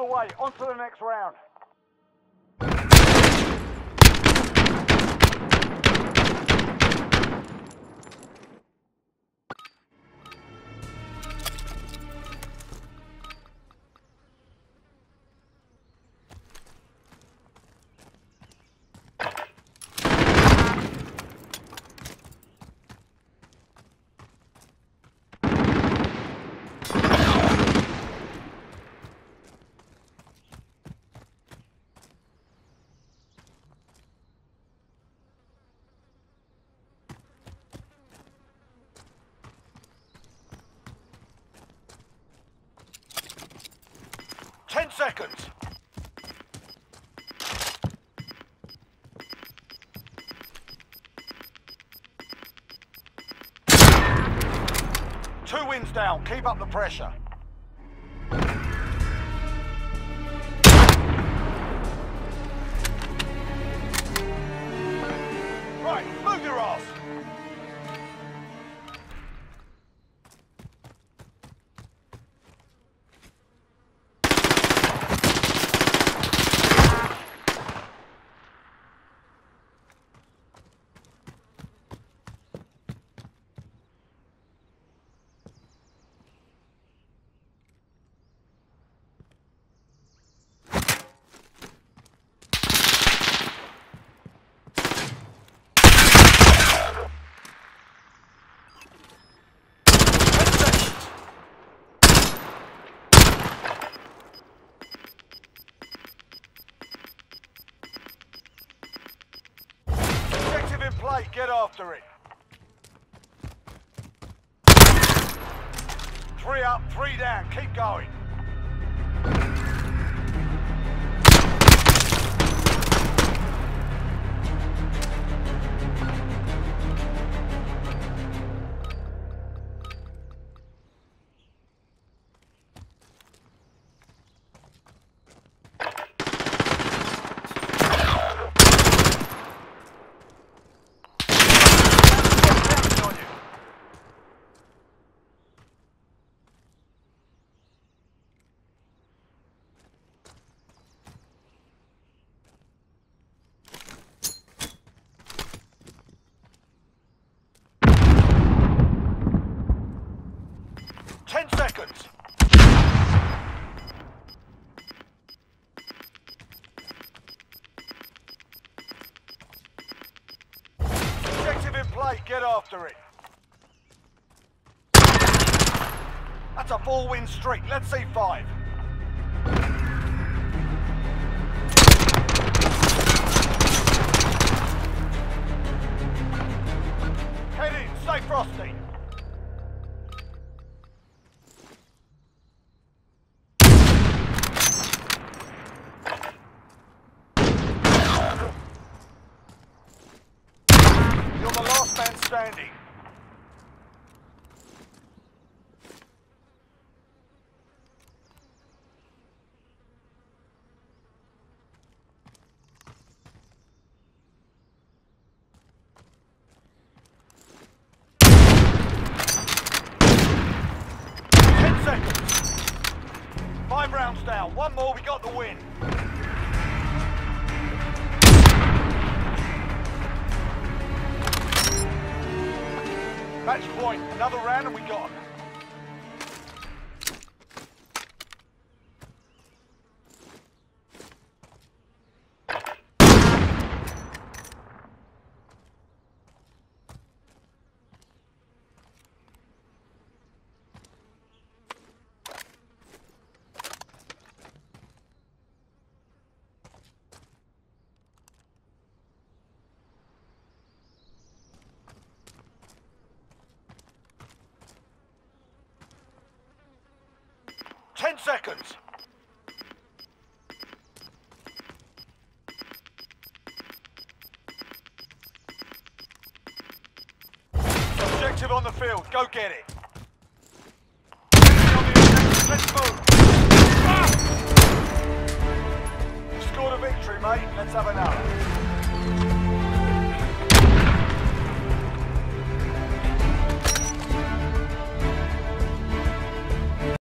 away. On to the next round. Seconds. Two wins down. Keep up the pressure. Play, get after it. Three up, three down, keep going. Play, get after it. That's a four-win streak. Let's see five. Head in, stay frosty. You're the last man standing. Ten seconds. Five rounds down. One more, we got the win. Match point. Another round and we got. Ten seconds. Objective on the field. Go get it. Let's move. Ah! Scored a victory, mate. Let's have another.